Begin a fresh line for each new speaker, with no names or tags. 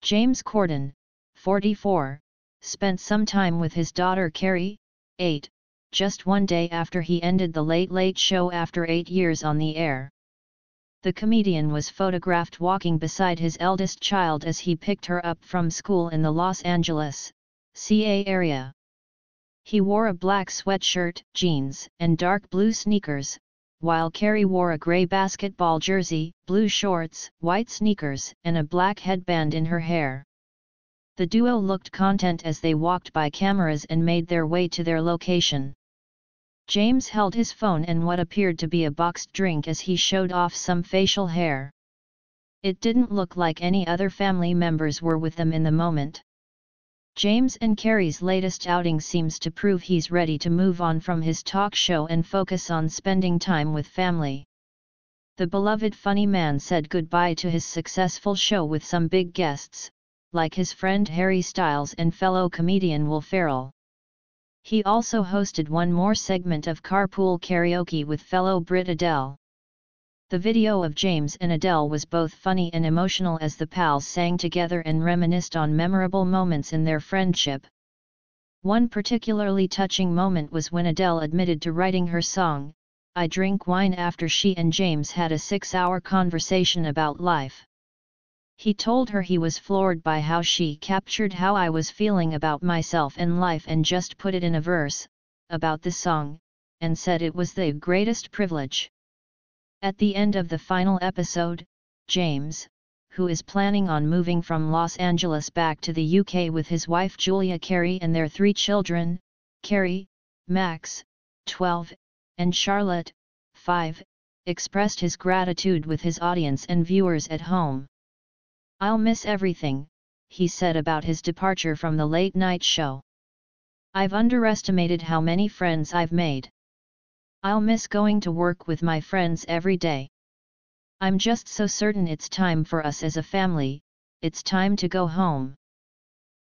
James Corden, 44, spent some time with his daughter Carey, 8, just one day after he ended The Late Late Show after eight years on the air. The comedian was photographed walking beside his eldest child as he picked her up from school in the Los Angeles, CA area. He wore a black sweatshirt, jeans, and dark blue sneakers, while Carey wore a grey basketball jersey, blue shorts, white sneakers, and a black headband in her hair. The duo looked content as they walked by cameras and made their way to their location. James held his phone and what appeared to be a boxed drink as he showed off some facial hair. It didn't look like any other family members were with them in the moment. James and Carey's latest outing seems to prove he's ready to move on from his talk show and focus on spending time with family. The beloved funny man said goodbye to his successful show with some big guests, like his friend Harry Styles and fellow comedian Will Ferrell. He also hosted one more segment of Carpool Karaoke with fellow Brit Adele. The video of James and Adele was both funny and emotional as the pals sang together and reminisced on memorable moments in their friendship. One particularly touching moment was when Adele admitted to writing her song, I Drink Wine after she and James had a six-hour conversation about life. He told her he was floored by how she captured how I was feeling about myself and life and just put it in a verse, about the song, and said it was the greatest privilege. At the end of the final episode, James, who is planning on moving from Los Angeles back to the UK with his wife Julia Carey and their three children, Carey, Max, 12, and Charlotte, 5, expressed his gratitude with his audience and viewers at home. I'll miss everything, he said about his departure from the late night show. I've underestimated how many friends I've made. I'll miss going to work with my friends every day. I'm just so certain it's time for us as a family, it's time to go home.